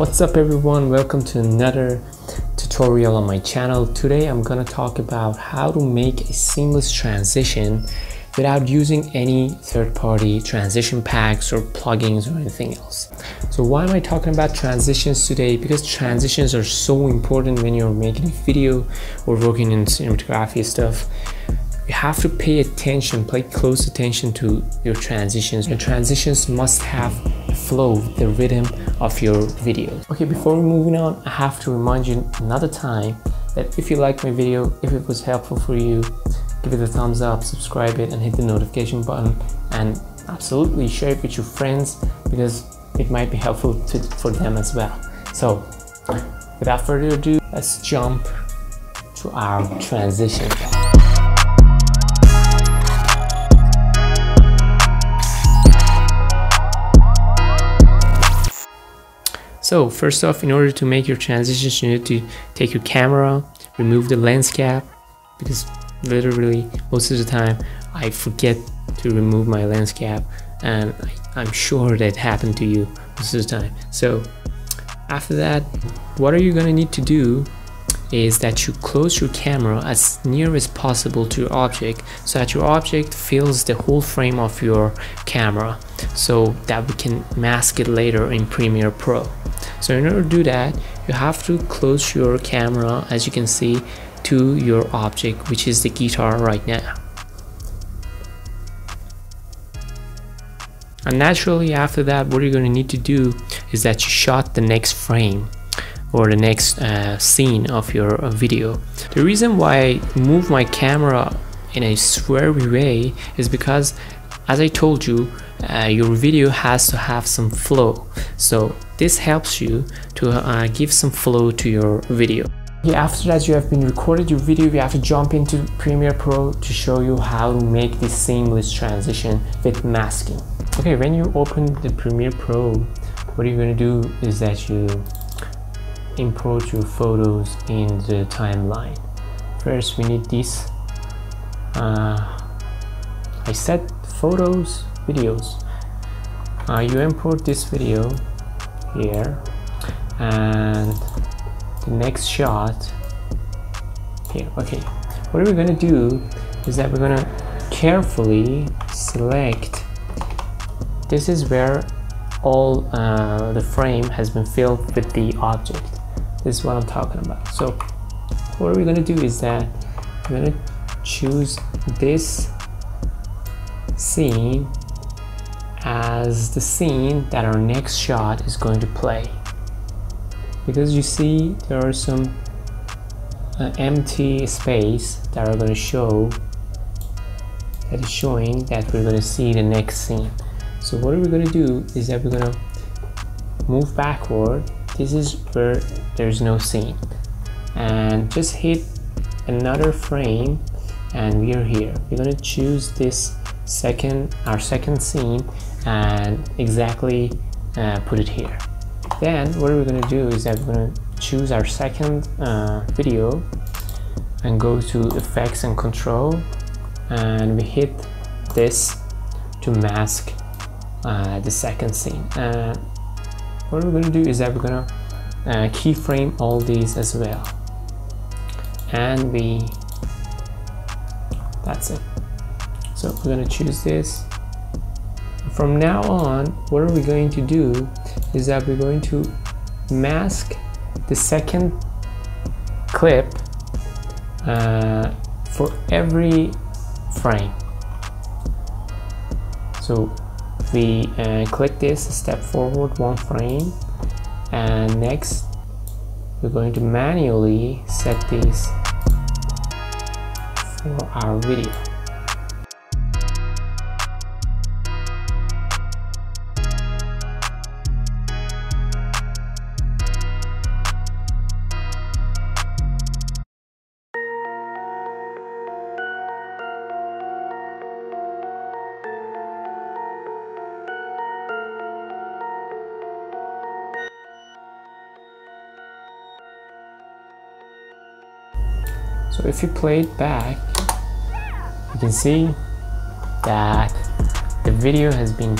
What's up everyone, welcome to another tutorial on my channel. Today I'm gonna talk about how to make a seamless transition without using any third-party transition packs or plugins or anything else. So why am I talking about transitions today? Because transitions are so important when you're making a video or working in cinematography stuff you have to pay attention, pay close attention to your transitions. Your transitions must have flow, the rhythm of your videos. Okay, before moving on, I have to remind you another time that if you like my video, if it was helpful for you, give it a thumbs up, subscribe it, and hit the notification button, and absolutely share it with your friends because it might be helpful to, for them as well. So, without further ado, let's jump to our transition. So first off, in order to make your transitions, you need to take your camera, remove the lens cap, because literally most of the time I forget to remove my lens cap and I'm sure that happened to you most of the time. So after that, what are you gonna need to do is that you close your camera as near as possible to your object so that your object fills the whole frame of your camera so that we can mask it later in Premiere Pro. So in order to do that, you have to close your camera as you can see to your object which is the guitar right now. And naturally after that what you're going to need to do is that you shot the next frame or the next uh, scene of your uh, video. The reason why I move my camera in a swervy way is because as I told you uh, your video has to have some flow. So this helps you to uh, give some flow to your video. After that you have been recorded your video you have to jump into Premiere Pro to show you how to make this seamless transition with masking. Okay when you open the Premiere Pro what you're going to do is that you import your photos in the timeline. First we need this uh, I set photos videos. Uh, you import this video here and the next shot here. Okay what we're gonna do is that we're gonna carefully select this is where all uh, the frame has been filled with the object. This is what I'm talking about. So what we're gonna do is that we're gonna choose this scene as the scene that our next shot is going to play. Because you see there are some uh, empty space that are going to show that is showing that we're going to see the next scene. So what are we're going to do is that we're going to move backward. This is where there's no scene. And just hit another frame and we are here. We're going to choose this second our second scene and exactly uh, put it here. Then what we're going to do is that we're going to choose our second uh, video and go to effects and control and we hit this to mask uh, the second scene. And what we're going to do is that we're going to uh, keyframe all these as well. And we that's it so we're going to choose this. From now on what are we going to do is that we're going to mask the second clip uh, for every frame. So we uh, click this step forward one frame and next we're going to manually set this for our video So if you play it back, you can see that the video has been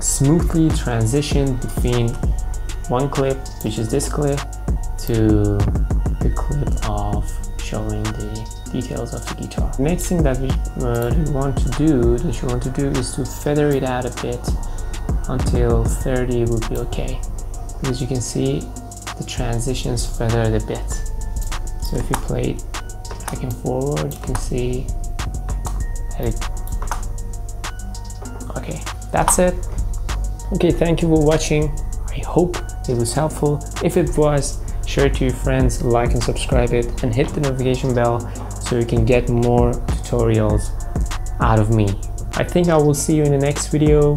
smoothly transitioned between one clip, which is this clip, to the clip of showing the details of the guitar. Next thing that we, uh, want to do, that you want to do is to feather it out a bit until 30 would be okay. Because you can see the transitions feathered a bit. So if you play it back and forward, you can see that it okay that's it. Okay thank you for watching. I hope it was helpful. If it was share it to your friends like and subscribe it and hit the notification bell so you can get more tutorials out of me. I think i will see you in the next video.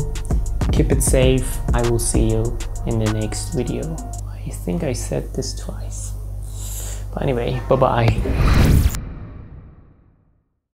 Keep it safe. I will see you in the next video. I think i said this twice but anyway bye bye